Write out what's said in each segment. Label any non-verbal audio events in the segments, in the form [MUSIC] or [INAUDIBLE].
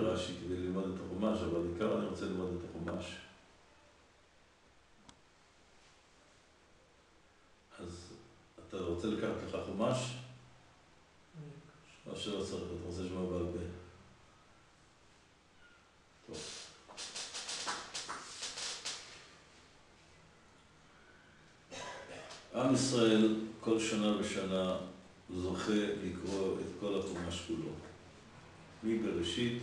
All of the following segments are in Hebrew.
ברש"י כדי ללמוד את החומש, אבל בעיקר אני רוצה ללמוד את החומש. אז אתה רוצה לקחת לך חומש? או שלא צריך, אתה רוצה לשמוע בעל פה? טוב. עם ישראל כל שנה ושנה זוכה לקרוא את כל החומש כולו. מבראשית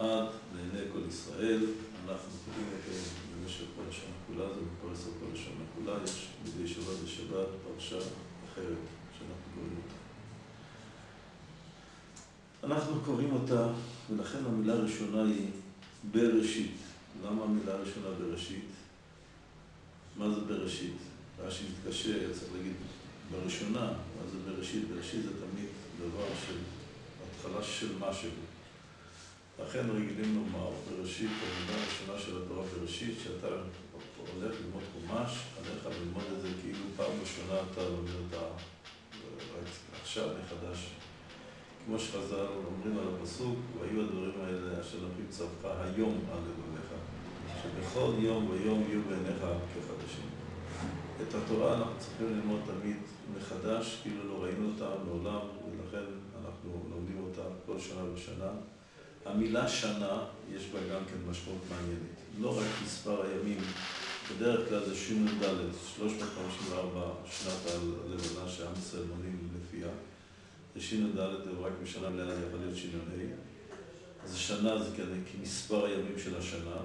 עד לעיני כל ישראל, אנחנו קוראים אותו במשך כל השנה כולה, זה מפרס על כל השנה כולה, יש מדי שבת ושבת פרשה אחרת שאנחנו קוראים אותה. אנחנו קוראים אותה, ולכן המילה הראשונה היא בראשית. למה המילה הראשונה בראשית? מה זה בראשית? רש"י מתקשה, צריך להגיד בראשונה, מה זה בראשית? בראשית זה תמיד דבר של התחלה של משהו. לכן רגילים לומר, בראשית, המילה הראשונה של התורה בראשית, שאתה הולך ללמוד חומש, עליך ללמוד את זה כאילו פעם ראשונה אתה לומד אותה עכשיו מחדש. כמו שחז"ל אומרים על הפסוק, והיו הדברים האלה אשר נפים צורך היום על לבביך, שבכל יום ויום יהיו בעיניך כחדשים. את התורה אנחנו צריכים ללמוד תמיד מחדש, כאילו לא ראינו אותה מעולם, ולכן אנחנו לומדים אותה כל שנה ושנה. המילה שנה, יש בה גם כן משמעות מעניינת. לא רק מספר הימים, בדרך כלל זה ש"ד, 354 שנת הלבנה שעם ישראל מונים לפיה. זה ש"ד, רק בשנה מלאה זה יכול להיות ש"ה. אז שנה זה כמספר הימים של השנה,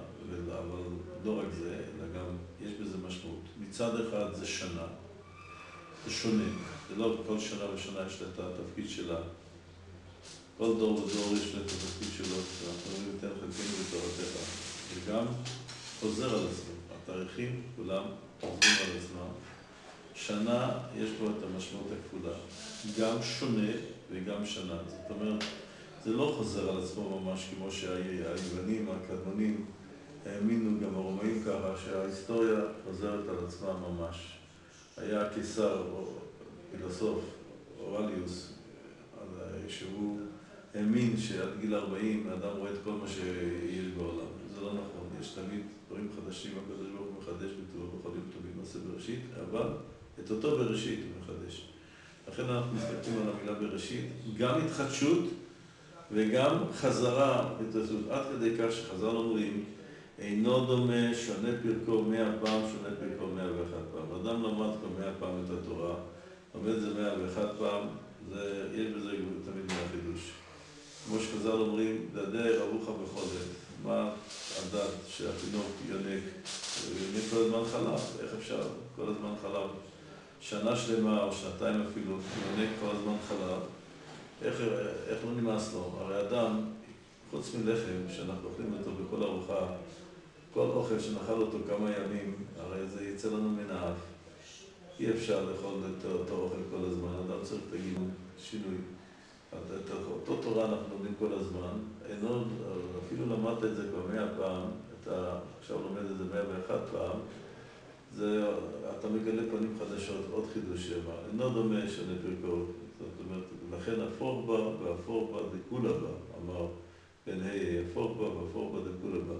אבל לא רק זה, אלא גם יש בזה משמעות. מצד אחד זה שנה, זה שונה, זה לא כל שנה ושנה יש לה את התפקיד שלה. כל דור ודור יש לה את התפקיד שלו, אנחנו אומרים יותר חלקנו בתורתך. וגם חוזר על עצמו, התאריכים כולם חוזרים על עצמם. שנה יש בו את המשמעות הכפולה, גם שונה וגם שנה. זאת אומרת, זה לא חוזר על עצמו ממש כמו שהיוונים הקדמונים האמינו, גם הרומאים ככה, שההיסטוריה חוזרת על עצמה ממש. היה קיסר, פילוסוף, אורליוס, שהוא האמין שעד גיל 40 האדם רואה את כל מה שיש בעולם. זה לא נכון, יש תמיד דברים חדשים, הקדוש ברוך הוא מחדש בכל יום טובים מעשה בראשית, אבל את אותו בראשית הוא מחדש. לכן אנחנו מסתכלים על המילה בראשית, גם התחדשות וגם חזרה. עד כדי כך שחז"ל אומרים, אינו דומה, שונה פרקו מאה פעם, שונה פרקו מאה ואחת פעם. אדם למד כבר מאה פעם את התורה, לומד את זה מאה ואחת פעם, זה, יש בזה תמיד מהחידוש. כמו שחז"ל אומרים, דדי רבוך בכל עת. מה הדת שהתינוק יונק? יונק כל הזמן חלב, איך אפשר? כל הזמן חלב. שנה שלמה או שנתיים אפילו, יונק כל הזמן חלב. איך, איך לא נמאס לו? הרי אדם, חוץ מלחם, שאנחנו אוכלים אותו בכל ארוחה, כל אוכל שנאכל אותו כמה ימים, הרי זה יצא לנו מן האף. אי אפשר לאכול את אותו אוכל כל הזמן, אדם צריך תגיד שינוי. תורה אנחנו לומדים כל הזמן, אינו, אפילו למדת את זה כבר מאה פעם, אתה עכשיו לומד את זה מאה ואחת פעם, זה, אתה מגלה פנים חדשות, עוד חידוש שבע. אינו דומה שני פרקות, זאת אומרת, לכן אפור בה ואפור בה דכולה בה, אמר בן ה', אפור בה ואפור בה דכולה בה.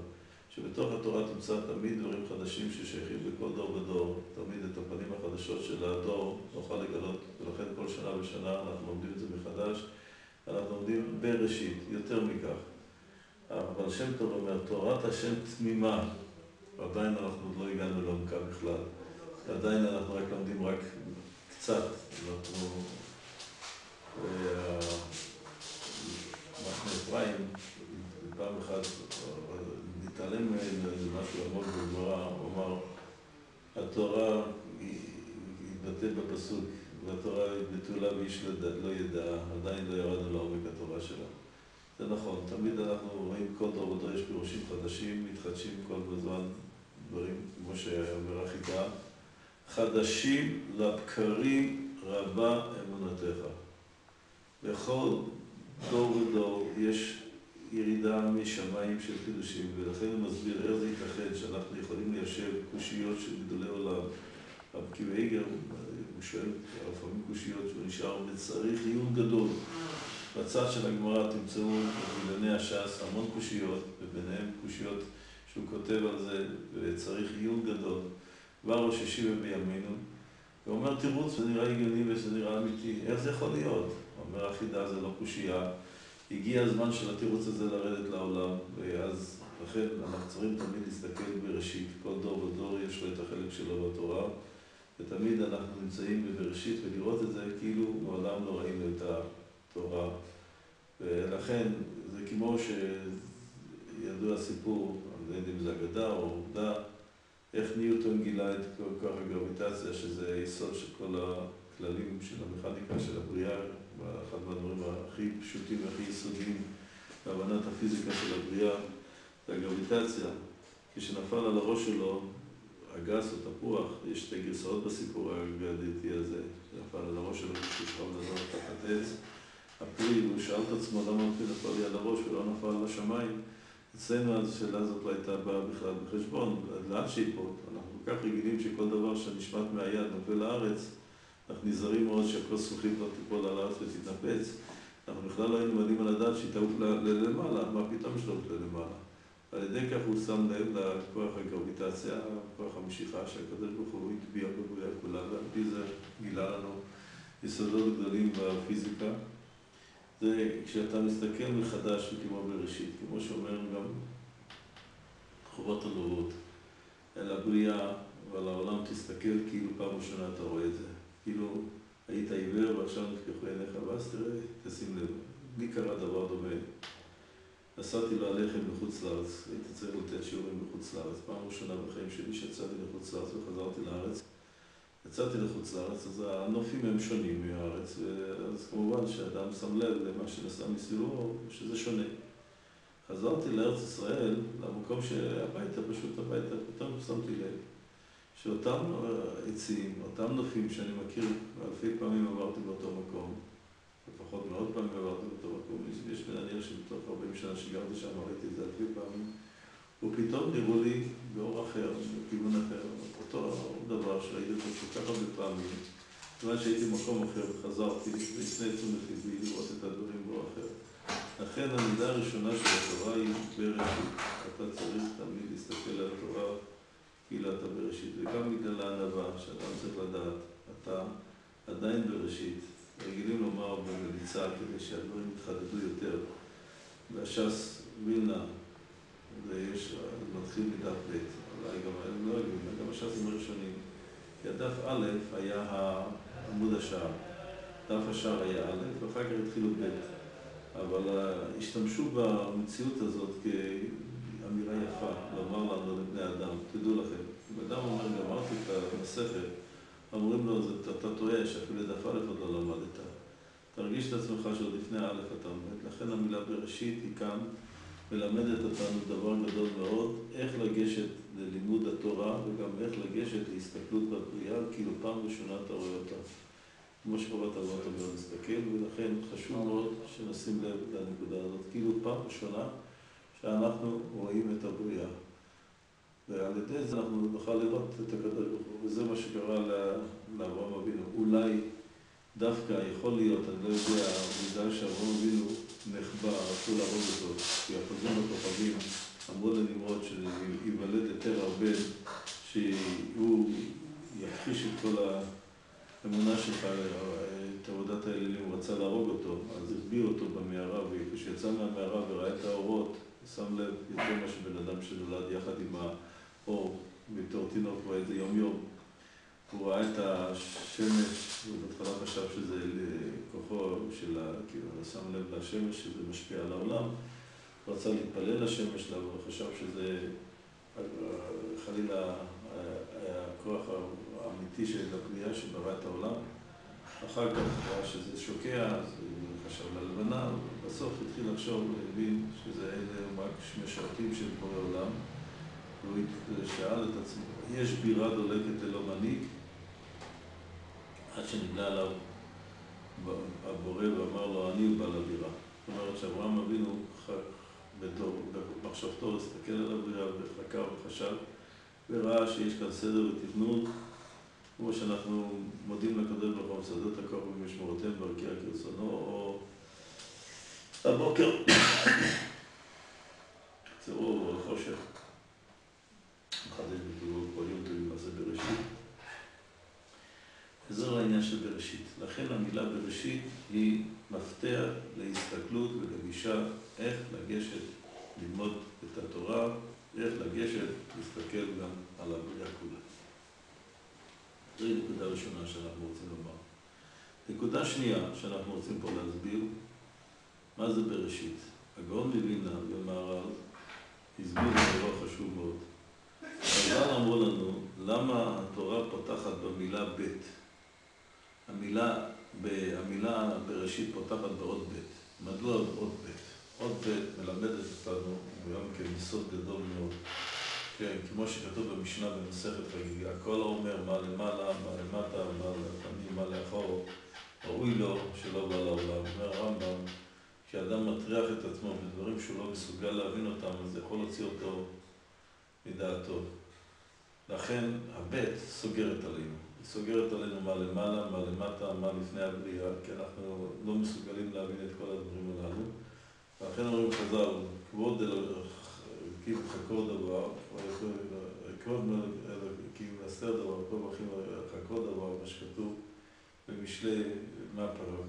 שבתוך התורה תמצא תמיד דברים חדשים ששייכים בכל דור ודור, תמיד את הפנים החדשות של הדור נוכל לגלות, ולכן כל שנה ושנה אנחנו לומדים את זה מחדש, אנחנו לומדים בראשית, יותר מכך. אבל שם טוב אומר, תורת השם תמימה, ועדיין אנחנו עוד לא הגענו לעומקה בכלל, ועדיין אנחנו רק לומדים רק קצת, אנחנו... אנחנו אפרים, פעם אחת התעלם מאיזה משהו עמוק בגמרא, הוא אמר, התורה היא התבטאת בפסוק, והתורה בתולה ואיש לא ידע, עדיין לא ירדנו לעומק התורה שלה. זה נכון, תמיד אנחנו רואים כל דור ודור יש פירושים חדשים, מתחדשים כל הזמן דברים, כמו שאומר החידה, חדשים לבקרים רבה אמונתך. בכל דור ודור יש ירידה משמיים של חידושים, ולכן הוא מסביר איך זה ייתכן שאנחנו יכולים ליישב קושיות של גדולי עולם. רב קיבי איגר, הוא שואל לפעמים קושיות שהוא נשאר, וצריך עיון גדול. בצד של הגמרא תמצאו בגיליוני הש"ס המון קושיות, וביניהם קושיות שהוא כותב על זה, וצריך עיון גדול, כבר ראש השיבה בימינו, ואומר תירוץ, זה נראה הגיוני וזה נראה אמיתי, איך זה יכול להיות? אומר החידה זה לא קושייה, הגיע הזמן של התירוץ הזה לרדת לעולם, ואז לכן אנחנו צריכים תמיד להסתכל בראשית, כל דור ודור יש לו את החלק שלו בתורה, ותמיד אנחנו נמצאים בבראשית ולראות את זה כאילו מעולם לא ראינו את התורה, ולכן זה כמו שידוע סיפור, אני לא יודע אם זה אגדה או עובדה, איך ניוטון גילה את כוח הגרביטציה, שזה יסוד של כל הכללים של המכניקה של הבריאה, אחד מהדברים הכי פשוטים והכי יסודיים בהבנת הפיזיקה של הבריאה, זה הגרביטציה. כשנפל על הראש שלו אגס או תפוח, יש שתי גרסאות בסיפור האגדיתי הזה, שנפל על הראש שלו כשהוא לזור תחת עץ. הפרי, הוא שאל את עצמו למה הפרי נפל לי על הראש ולא נפל על השמיים. אצלנו אז השאלה הזאת לא הייתה באה בכלל בחשבון, לאן שיפול? אנחנו כל כך רגילים שכל דבר שנשמט מהיד נופל לארץ, אנחנו נזהרים מאוד שהכל זכוכית לא תיפול על הארץ ותתנפץ. אנחנו בכלל לא היינו מעלים על הדעת שהיא תעוף ללמעלה, מה פתאום שלא ללמעלה? על ידי כך הוא שם לב לכוח הגרביטציה, כוח המשיכה שהקדוש ברוך הוא הטביע בבריאה כולה, ועל פי זה גילה לנו יסודות גדולים בפיזיקה. זה כשאתה מסתכל מחדש כמו בראשית, כמו שאומר גם חובות הלוות, אל הבריאה ועל העולם תסתכל כאילו פעם ראשונה אתה רואה את זה. כאילו היית עיוור ועכשיו נפקחו עיניך, ואז תראה, תשים לב, לי קרה דבר דומה. נסעתי להלכת בחוץ לארץ, הייתי צריך לתת שיעורים בחוץ לארץ. פעם ראשונה בחיים שלי שיצאתי לחוץ לארץ וחזרתי לארץ. יצאתי לחוץ לארץ, אז הנופים הם שונים מהארץ, אז כמובן שאדם שם לב למה שנסע מסביבו, שזה שונה. חזרתי לארץ ישראל, למקום שהביתה, פשוט הביתה, פתאום שמתי לב שאותם עצים, אותם נופים שאני מכיר, אלפי פעמים עברתי באותו מקום, לפחות מאות פעמים עברתי באותו מקום, יש להניח שבתוך 40 שנה שגרתי שם ראיתי את זה אלפי פעמים, ופתאום נראו לי באור אחר, בכיוון אחר, אותו דבר שהייתי אותו כל כך הרבה פעמים, כיוון שהייתי במקום אחר וחזרתי לפני תשומת ליבי לראות את הדברים באור אחר. לכן המילה הראשונה של התורה היא בראשית. אתה צריך תמיד להסתכל על התורה כאילו אתה בראשית. וגם בגלל הענווה, שאתה צריך לדעת, אתה עדיין בראשית. רגילים לומר במליצה כדי שהדברים יתחדדו יותר. והש"ס וילנה, ויש, מתחיל מדף ב', אולי גם, אני לא אגיד, גם הש"סים הראשונים. כי הדף א' היה עמוד השער. דף השער היה א', ואחר כך התחילו ב'. אבל השתמשו במציאות הזאת כאמירה יפה, לומר לנו לבני אדם, תדעו לכם, אם אדם אומר, גמרתי את המסכת, אומרים לו, אתה טועה, שאפילו דף א' עוד לא למדת. תרגיש את עצמך שעוד לפני א' אתה עומד. לכן המילה בראשית היא כאן מלמדת אותנו דבר גדול מאוד, איך לגשת ללימוד התורה וגם איך לגשת להסתכלות בבריאה, כאילו פעם ראשונה אתה רואה אותה. כמו שחובת אבות אומר להסתכל, ולכן חשוב מאוד שנשים לב לנקודה הזאת, כאילו פעם ראשונה שאנחנו רואים את הבריאה. ועל ידי זה אנחנו נוכל לראות את הקדוש ברוך הוא, וזה מה שקרה לאברהם אבינו. אולי דווקא יכול להיות, אני לא יודע, בגלל שאברהם אבינו נחבא, רצו להרוג אותו, כי החוזים בכוכבים אמרו לנמרוד שייוולד יותר הרבה, שהוא יכחיש את כל האמונה שלך, את עבודת האלילים, הוא רצה להרוג אותו, אז החביא אותו במערה, וכשהוא יצא מהמערה וראה את האורות, שם לב יותר מה שבן אדם שנולד יחד עם האור, בתור תינוק רואה את זה יום יום. הוא ראה את השמש, הוא בהתחלה חשב שזה כוחו של ה... כאילו, הוא שם לב לשמש, שזה משפיע על העולם. הוא רצה להתפלל לשמש, אבל הוא חשב שזה חלילה הכוח האמיתי של הבריאה שברא את העולם. אחר כך ראה שזה שוקע, אז הוא חשב ללבנה, ובסוף התחיל לחשוב, הוא הבין שזה אלה רק משרתים של בורא עולם. והוא שאל את עצמו, יש בירה דולקת ללא מנהיג? עד שנגלה עליו הבורא ואמר לו, אני הוא בעל הבירה. זאת אומרת שאברהם אבינו במחשבתו, הסתכל על הבריאה וחקר וחשב וראה שיש כאן סדר ותכנון כמו שאנחנו מודים לקדוש ברוך הוא, מסדר את הכוח במשמורותיהם וערכיה כרצונו, או הבוקר, [COUGHS] תראו חושך, מחדש בטבעו כל יום תראו מה זה בראשית. וזה העניין של בראשית. לכן המילה בראשית היא מפתח להסתכלות ולגישה איך לגשת ללמוד את התורה, איך לגשת להסתכל גם על הבריאה כולה. זו נקודה ראשונה שאנחנו רוצים לומר. נקודה שנייה שאנחנו רוצים פה להסביר, מה זה בראשית? הגאון מווילנה במערב הסביר דבר חשוב מאוד. חז"ל אמרו לנו, למה התורה פותחת במילה בית? המילה, המילה בראשית פותחת בעוד בית. מדוע עוד בית? עוד בית מלמדת אותנו, גם כן יסוד גדול מאוד. כן, כמו שכתוב במשנה במסכת חגיגה, כל האומר מה למעלה, מה למטה, מה לפנים, מה לאחור, ראוי לו שלא בא לעולם. אומר הרמב"ם, כשאדם מטריח את עצמו בדברים שהוא לא מסוגל להבין אותם, אז זה יכול להוציא אותו מדעתו. לכן הבית סוגרת עלינו. סוגרת עלינו מה למעלה, מה למטה, מה לפני הבריאה, כי אנחנו לא מסוגלים להבין את כל הדברים הללו. ולכן אומרים חז"ל, כבוד כאילו חקור דבר, כבוד כאילו נסתר דבר, כל ברכים חקור דבר, מה שכתוב במשלי מה פרק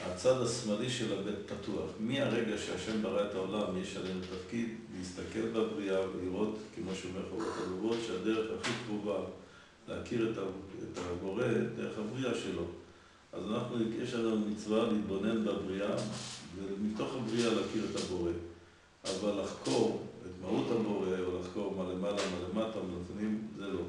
הצד השמאלי של הבית פתוח. מהרגע שהשם ברא את העולם, יש עלינו תפקיד להסתכל בבריאה ולראות, כמו שאומר חובות הלוות, שהדרך הכי קרובה להכיר את הבורא דרך הבריאה שלו. אז אנחנו, יש לנו מצווה להתבונן בבריאה, ומתוך הבריאה להכיר את הבורא. אבל לחקור את מהות הבורא, או לחקור מה למעלה, מה למטה, מלפנים, זה לא.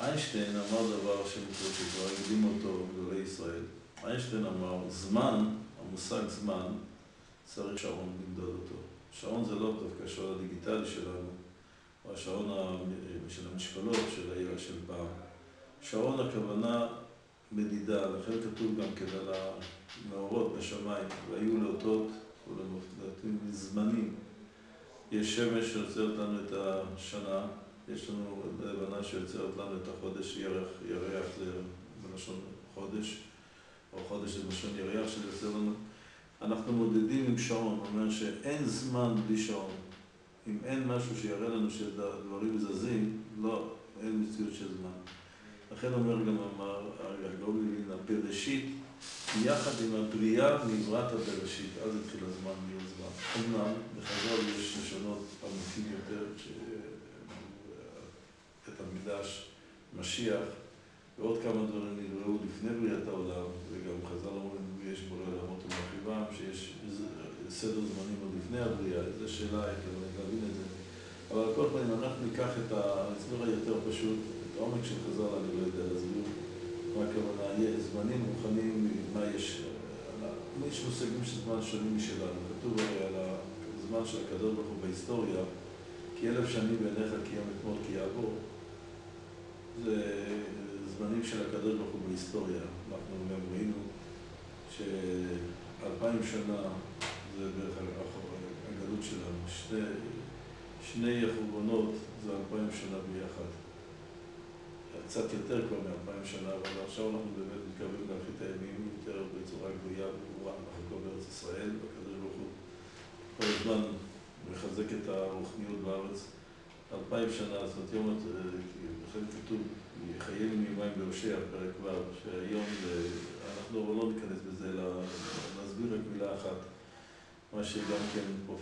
איינשטיין אמר דבר שכבר הקדים אותו גדולי ישראל. איינשטיין אמר, זמן, המושג זמן, צריך שעון למדוד אותו. שעון זה לא דווקא השעון הדיגיטלי שלנו, או השעון של המשקולות של העיר של פעם. שעון הכוונה מדידה, לכן כתוב גם כן על המאורות בשמיים, והיו לאותות ולמופתים זמנים. יש שמש שיוצרת לנו את השנה, יש לנו לבנה שיוצרת לנו את החודש ירח, ירח זה בלשון חודש, או חודש זה בלשון ירח שיוצר לנו. אנחנו מודדים עם שעון, אומר שאין זמן בלי שעון. אם אין משהו שיראה לנו שדברים זזים, לא, אין מציאות של זמן. לכן אומר גם אמר הגאון מווילנה, בראשית, יחד עם הבריאה נברת הבראשית, אז התחיל הזמן להיות זמן. אמנם בחז"ל יש לשונות עמוקים יותר, את המקדש, משיח, ועוד כמה דברים נבראו לפני בריאת העולם, וגם חז"ל אומרים, יש בורא לעמות ומרחיבם, שיש סדר עוד לפני הבריאה, זו שאלה איך להבין את זה. אבל על כל פנים, אנחנו ניקח את ההסבר היותר פשוט, את העומק של חז"ל אני לא יודע להסביר מה הכוונה, זמנים רוחניים, מה יש, יש מושגים של זמן שונים משלנו, כתוב הרי על הזמן של הקדוש ברוך הוא בהיסטוריה, כי אלף שנים בעיניך כי יום אתמול כי יעבור, זה זמנים של הקדוש ברוך הוא בהיסטוריה, אנחנו גם ראינו שאלפיים שנה זה בערך הגלות שלנו, שני, שני החורבנות זה אלפיים שנה ביחד. קצת יותר כבר מאלפיים שנה, אבל עכשיו אנחנו באמת מתקרבים להרחיק הימים יותר בצורה גלויה וברורה, אנחנו פה בארץ ישראל, והקדוש ברוך הוא כל הזמן מחזק את הרוחניות בארץ. אלפיים שנה, זאת אומרת, יום, לכן כתוב, חיינו מימיים בהושע, פרק ו', שהיום, אנחנו לא ניכנס בזה, אלא נסביר רק מילה אחת. מה שגם כן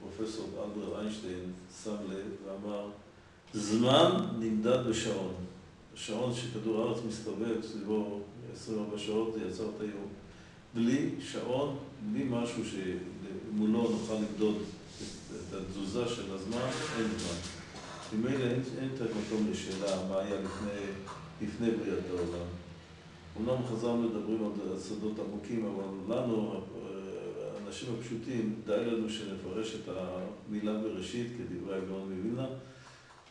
פרופסור אלבר איינשטיין שם לב ואמר, זמן נמדד בשעון. שעון שכדור הארץ מסתובב סביבו 24 שעות, זה יצר את היום. בלי שעון, בלי משהו שמולו נוכל למדוד את התזוזה של הזמן, אין זמן. ממילא אין, אין את המקום לשאלה מה היה לפני, לפני בריאת העולם. אומנם חז"ל מדברים על סודות עמוקים, אבל לנו, האנשים הפשוטים, די לנו שנפרש את המילה בראשית כדברי הגאון מווילנה.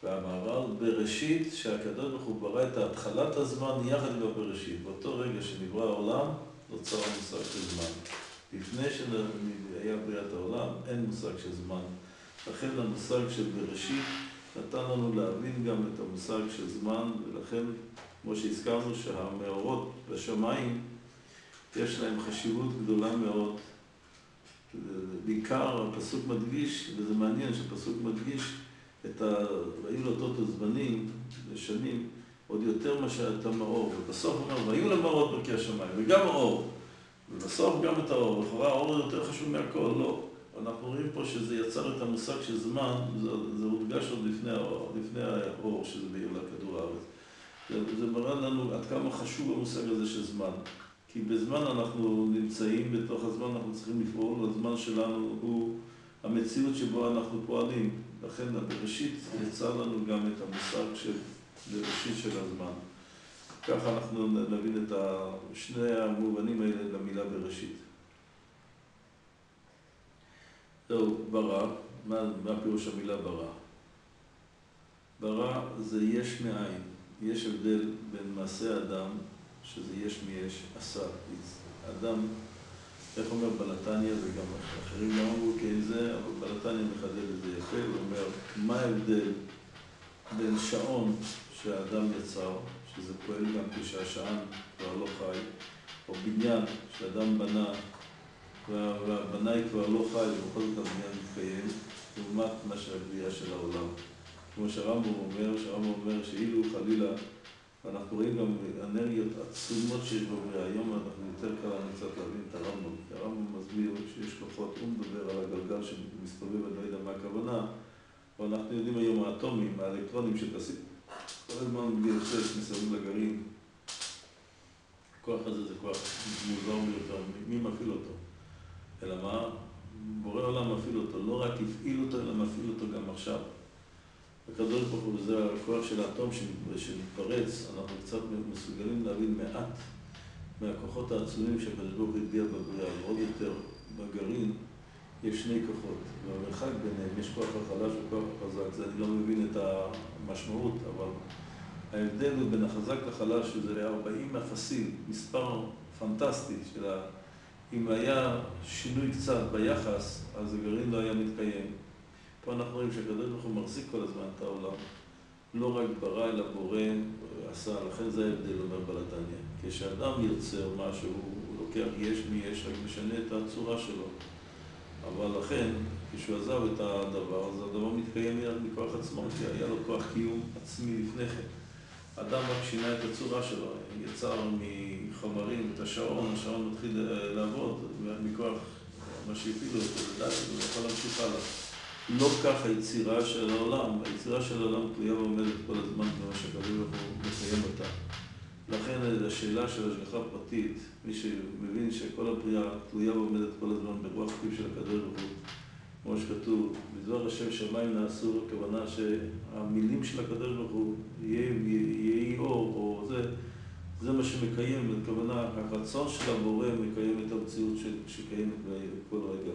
והמעבר בראשית, שהקדוש ברוך הוא ברא את התחלת הזמן יחד עם הבראשית. באותו רגע שנברא העולם, נוצר המושג של זמן. לפני שהיה בריאת העולם, אין מושג של זמן. לכן המושג של בראשית נתן לנו להבין גם את המושג של זמן, ולכן, כמו שהזכרנו, שהמאורות בשמיים יש להם חשיבות גדולה מאוד. בעיקר הפסוק מדגיש, וזה מעניין שהפסוק מדגיש את ה... והיו לאותות הזמנים, לשנים, עוד יותר מה שהייתה מאור. ובסוף אומר, והיו למאורות ברכי השמיים, וגם האור. ובסוף גם את האור. לכאורה האור יותר חשוב מהכל, לא. אנחנו רואים פה שזה יצר את המושג של זמן, זה, זה הודגש עוד לפני האור, לפני האור שזה בעיר לכדור הארץ. זה, זה מראה לנו עד כמה חשוב המושג הזה של זמן. כי בזמן אנחנו נמצאים, בתוך הזמן אנחנו צריכים לפעול, הזמן שלנו הוא המציאות שבו אנחנו פועלים. לכן בראשית יצא לנו גם את המושג של בראשית של הזמן. ככה אנחנו נבין את שני המובנים האלה למילה בראשית. זהו, ברא, מה, מה פירוש המילה ברא? ברא זה יש מאין. יש הבדל בין מעשה אדם, שזה יש מיש, עשה. אדם, איך אומר בלתניה, וגם אחרים לא אמרו כן זה, אבל בלתניה מחדד את זה יפה, הוא אומר, מה ההבדל בין שעון שהאדם יצר, שזה פועל גם כשהשען כבר לא חי, או בניין שאדם בנה והבנאי כבר לא חי ובכל זאת הבניין מתקיים, לעומת מה שהבריאה של העולם. כמו שהרמב"ם אומר, שהרמב"ם אומר שאילו חלילה, אנחנו רואים גם אנרגיות עצומות שיש בבריאה. היום אנחנו יותר קל לנו קצת להבין את הרמב"ם. הרמב"ם מסביר שיש כוחות, הוא מדבר על הגלגל שמסתובב, אני לא יודע מה הכוונה, אבל אנחנו יודעים היום האטומים, האלקטרונים שטסים כל הזמן ביחס מסביב לגרעין. הכוח הזה זה כוח מוזר ביותר, מי מפעיל אותו? אלא מה? בורא עולם מפעיל אותו, לא רק הפעיל אותו, אלא מפעיל אותו גם עכשיו. הקדוש ברוך הוא זה הכוח של האטום שמתפרץ, אנחנו קצת מסוגלים להבין מעט מהכוחות העצומים שהקדוש ברוך הוא הטביע בבריאה, ועוד יותר בגרעין יש שני כוחות, והמרחק ביניהם, יש כוח החלש וכוח החזק, זה אני לא מבין את המשמעות, אבל ההבדל הוא בין החזק לחלש, שזה 40 אפסים, מספר פנטסטי של ה... אם היה שינוי קצת ביחס, אז הגרעין לא היה מתקיים. פה אנחנו רואים שהקדוש ברוך הוא מחזיק כל הזמן את העולם. לא רק ברא, אלא בורא, עשה, לכן זה ההבדל, אומר בלתניא. כשאדם יוצר משהו, הוא לוקח יש מי יש, רק משנה את הצורה שלו. אבל לכן, כשהוא עזב את הדבר, אז הדבר מתקיים מיד מכוח עצמו, כי היה לו כוח קיום עצמי לפני כן. אדם רק שינה את הצורה שלו, יצר מחומרים את השעון, השעון מתחיל לעבוד, מכוח מה שהפעילו אותו, לדעת, הוא יכול להמשיך הלאה. לא כך היצירה של העולם, היצירה של העולם תלויה ועומדת כל הזמן שהקדוש ברוך הוא מקיים אותה. לכן השאלה של השגחה פרטית, מי שמבין שכל הבריאה תלויה ועומדת כל הזמן ברוח פיו של הקדוש ברוך הוא, כמו שכתוב, בדבר השם שמיים נעשו, הכוונה שהמילים של הקדוש ברוך הוא, יהי אור או זה, זה מה שמקיים, הכוונה, הרצון של הבורא מקיים את המציאות שקיימת בכל רגע.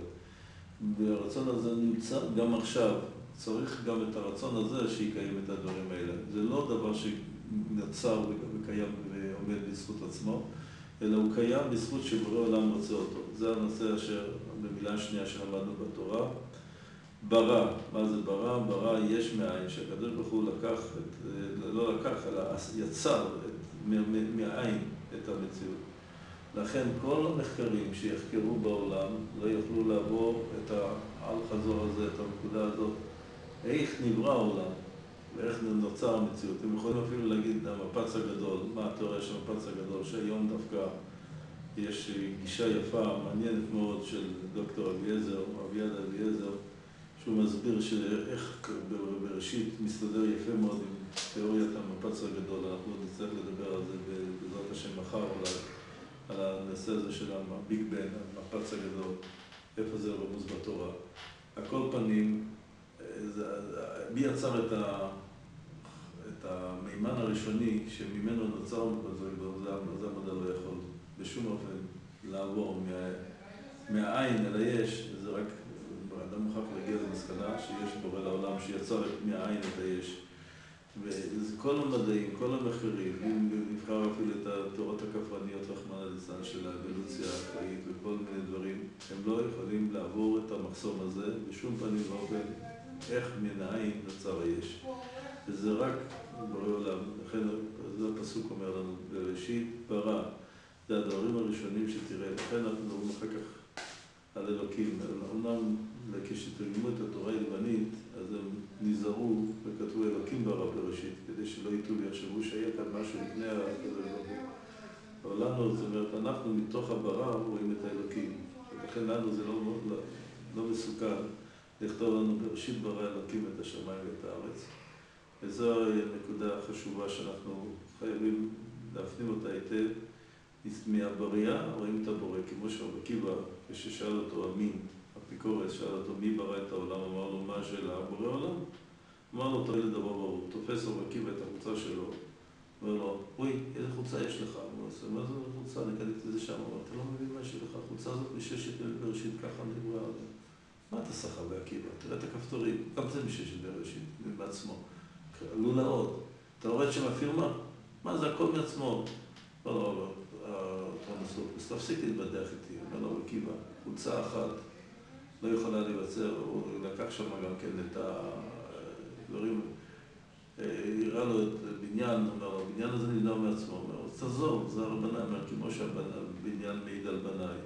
והרצון הזה נמצא גם עכשיו. צריך גם את הרצון הזה שיקיים את הדברים האלה. זה לא דבר שנוצר וקיים ועומד בזכות עצמו, אלא הוא קיים בזכות שבורא עולם רוצה אותו. זה הנושא אשר, במילה שנייה שלמדנו בתורה. ברא, מה זה ברא? ברא יש מאין, שהקדוש ברוך הוא לקח, את, לא לקח, אלא יצר מאין את המציאות. לכן כל המחקרים שיחקרו בעולם לא יוכלו לעבור את האל-חזור הזה, את הנקודה הזאת, איך נברא העולם ואיך נוצר המציאות. הם יכולים אפילו להגיד המפץ הגדול, מה התיאוריה של המפץ הגדול, שהיום דווקא יש גישה יפה, מעניינת מאוד של דוקטור אביעזר, אביעד אביעזר, שהוא מסביר שאיך בראשית מסתדר יפה מאוד עם תיאוריית המפץ הגדול, אנחנו נצטרך לדבר על זה בעזרת השם מחר אולי. על הנושא הזה של הביג בן, המפץ הגדול, איפה זה רמוז בתורה. על כל פנים, זה, מי יצר את, ה, את המימן הראשוני שממנו נוצר הגדול, זה, זה המדע לא יכול בשום אופן לעבור מה, מהעין אל היש, זה רק, אדם מוכרח להגיע למסקנה שיש בורא לעולם שיצר מהעין את היש. וכל המדעים, כל המחקרים, אם נבחר אפילו את התורות הכפרניות, רחמנא ליצלן, של האבולוציה האקראית וכל מיני דברים, הם לא יכולים לעבור את המחסום הזה בשום פנים ואופן, איך מנהיים נוצר היש. וזה רק בורא עולם, לכן זה הפסוק אומר לנו, בראשית ברא. זה הדברים הראשונים שתראה, לכן אנחנו מדברים אחר כך על אלוקים. אמנם כשתרגמו את התורה היוונית, אז הם נזהרו וכתבו אלוקים ברא בראשית, כדי שלא יטעו ויחשבו שהיה כאן משהו לפני הקדוש. אבל לנו, זאת אומרת, אנחנו מתוך הברא רואים את האלוקים. ולכן לנו זה לא, לא, לא מסוכן לכתוב לנו בראשית ברא אלוקים את השמיים ואת הארץ. וזו נקודה חשובה שאנחנו חייבים להפנים אותה היטב. מהבריאה רואים את הבורא, כמו שרב עקיבא, כששאל אותו המין, אפיקורס, שאל אותו מי ברא את העולם, אמר לו מה השאלה, בורא עולם? אמר לו, תראי לדבר ברור, תופס רב את החולצה שלו, אומר לו, אוי, איזה חולצה יש לך? הוא אומר, מה זה חולצה? אני קניתי את זה שם. אומר, אתה לא מבין מה יש לך, החולצה הזאת מששת בראשית, ככה נבראה. מה אתה סחר בעקיבא? תראה את הכפתורים, גם זה מששת בראשית, בעצמו. עלו לעוד. אתה רואה שם הפירמה? מה זה הכל מעצמו? לא, לא, לא. אז תפסיק להתבדח איתי, אומר לו עקיבא, חולצה אחת לא יכולה להיווצר, הוא לקח שם גם כן את הדברים, הראה לו את בניין, אומר לו, הבניין הזה נבנה מעצמו, אומר לו, תעזור, זה הרבנאי, אומר, כמו שהבניין מעיד על בנאי,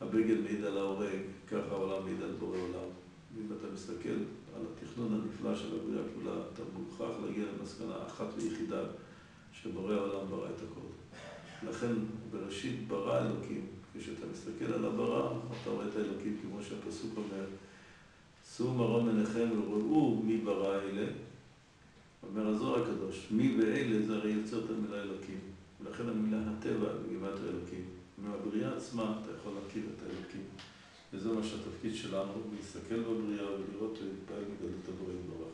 הבגד מעיד על ההורג, ככה העולם מעיד על בורא עולם. ואם אתה מסתכל על התכנון הנפלא של הבריאה כולה, אתה מוכרח להגיע למסקנה אחת ויחידה, שבורא העולם ברא את הכל. לכן בראשית ברא אלוקים, כשאתה מסתכל על הברא, אתה רואה את האלוקים כמו שהפסוק אומר, שאו מרום עיניכם וראו מי ברא אלה. אומר הזוהר הקדוש, מי ואלה זה הרי יוצר את המילה אלוקים. ולכן המילה הטבע בגבעת האלוקים. מהבריאה עצמה אתה יכול להכיר את האלוקים. וזה מה שהתפקיד שלנו, להסתכל בבריאה ולראות ולהתפעל מגלות הבורא יתברך.